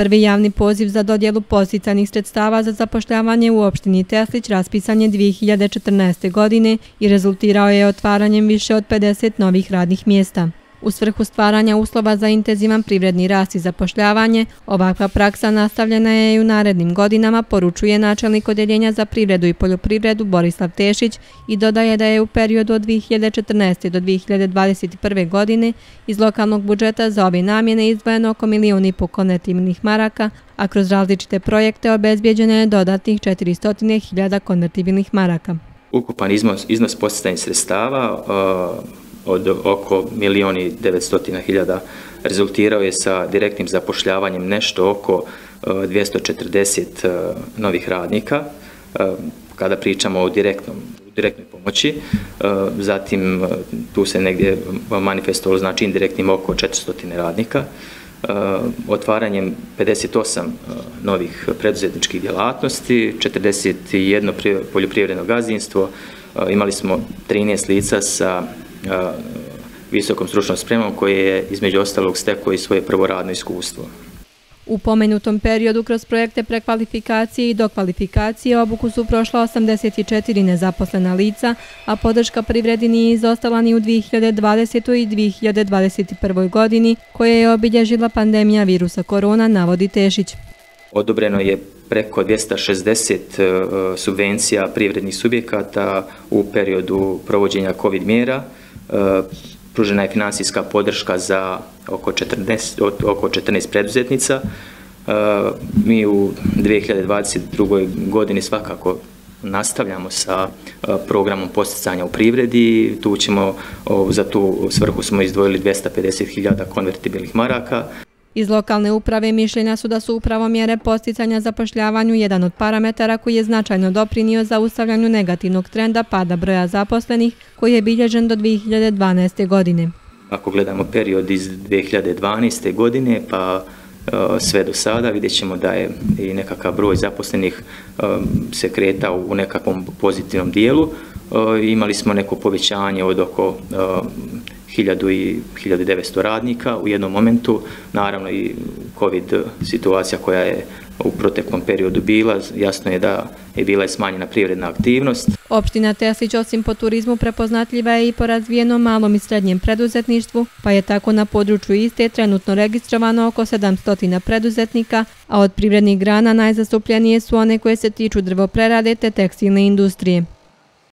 Prvi javni poziv za dodjelu posticanih sredstava za zapošljavanje u opštini Teslić raspisan je 2014. godine i rezultirao je otvaranjem više od 50 novih radnih mjesta. U svrhu stvaranja uslova za intenzivan privredni rast i zapošljavanje, ovakva praksa nastavljena je i u narednim godinama, poručuje načelnik odjeljenja za privredu i poljoprivredu Borislav Tešić i dodaje da je u periodu od 2014. do 2021. godine iz lokalnog budžeta za ove namjene izdvojeno oko milijun i maraka, a kroz različite projekte obezbjeđeno je dodatnih 400.000 konvertibilnih maraka. Ukupan iznos, iznos sredstava od oko milioni 900 hiljada rezultirao je sa direktnim zapošljavanjem nešto oko e, 240 e, novih radnika e, kada pričamo o direktnom direktnoj pomoći. Zatim tu se negdje manifestovalo znači indirektnim oko 400 radnika. Otvaranjem 58 novih preduzetničkih djelatnosti, 41 poljoprivredno gazdinstvo, imali smo 13 lica sa visokom stručnom spremom koje je između ostalog stekao i svoje prvoradno iskustvo. U pomenutom periodu kroz projekte prekvalifikacije i dokvalifikacije obuku su prošla 84 nezaposlena lica, a podrška privredi nije izostala ni u 2020. i 2021. godini koje je obilježila pandemija virusa korona, navodi Tešić. Odobreno je preko 260 e, subvencija privrednih subjekata u periodu provođenja COVID mjera, e, pružena je finansijska podrška za oko 14, oko 14 preduzetnica. E, mi u 2022. godini svakako nastavljamo sa programom posticanja u privredi. Tu ćemo, za tu svrhu smo izdvojili 250.000 konvertibilnih maraka. Iz lokalne uprave mišljenja su da su upravo mjere posticanja zapošljavanju jedan od parametara koji je značajno doprinio za ustavljanju negativnog trenda pada broja zaposlenih koji je bilježen do 2012. godine. Ako gledamo period iz 2012. godine pa e, sve do sada vidjet ćemo da je i nekakav broj zaposlenih e, se kretao u nekakvom pozitivnom dijelu. E, imali smo neko povećanje od oko 1000 i 1900 radnika u jednom momentu, naravno i COVID situacija koja je u proteklom periodu bila, jasno je da je bila smanjena privredna aktivnost. Opština Tesić osim po turizmu prepoznatljiva je i po razvijenom malom i srednjem preduzetništvu, pa je tako na području iste trenutno registrovano oko 700 preduzetnika, a od privrednih grana najzastupljenije su one koje se tiču drvoprerade te tekstilne industrije.